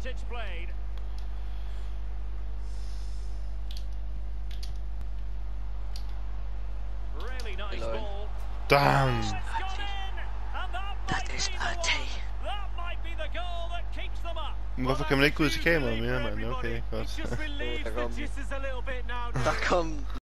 advantage played. Really nice Hello. ball. Damn. It's in, and that That might is the That